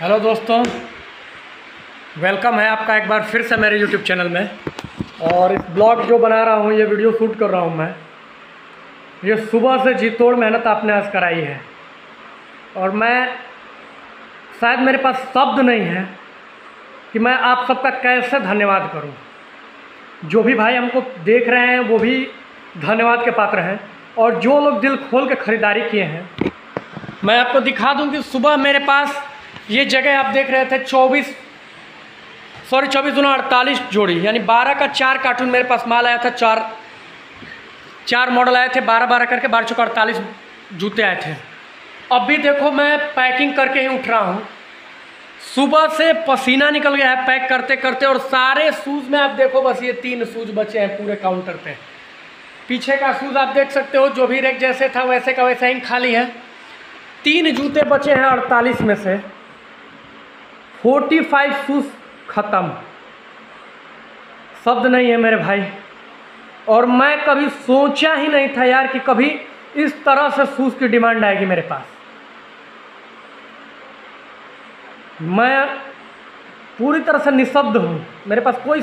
Hello दोस्तों, welcome है आपका एक बार फिर से मेरे यूट्यूब चैनल में। और इस ब्लॉग जो बना रहा हूँ, ये वीडियो शूट कर रहा हूँ मैं। ये सुबह से जी तोड़ मेहनत आपने आज कराई है। और मैं, शायद मेरे पास शब्द नहीं है कि मैं आप सबका कैसे धन्यवाद करूँ। जो भी भाई हमको देख रहे हैं, वो भी धन्यवाद के पात्र हैं। और जो लोग दिल खोल के ख़रीदारी किए हैं, मैं आपको दिखा दूँ कि सुबह मेरे पास ये जगह आप देख रहे थे चौबीस सॉरी चौबीस दूना अड़तालीस जोड़ी, यानी बारह का चार कार्टून मेरे पास माल आया था, चार चार मॉडल आए थे, बारह बारह करके, बारह चौका अड़तालीस जूते आए थे। अभी देखो मैं पैकिंग करके ही उठ रहा हूँ। सुबह से पसीना निकल गया है पैक करते करते और सारे शूज़ में आप देखो बस ये तीन शूज़ बचे हैं पूरे काउंटर पे। पीछे का शूज़ आप देख सकते हो, जो भी रेक जैसे था वैसे का वैसा ही खाली है। तीन जूते बचे हैं अड़तालीस में से। फोर्टी फाइव शूज़ ख़त्म। शब्द नहीं है मेरे भाई। और मैं कभी सोचा ही नहीं था यार कि कभी इस तरह से शूज़ की डिमांड आएगी मेरे पास। मैं पूरी तरह से निशब्द हूँ। मेरे पास कोई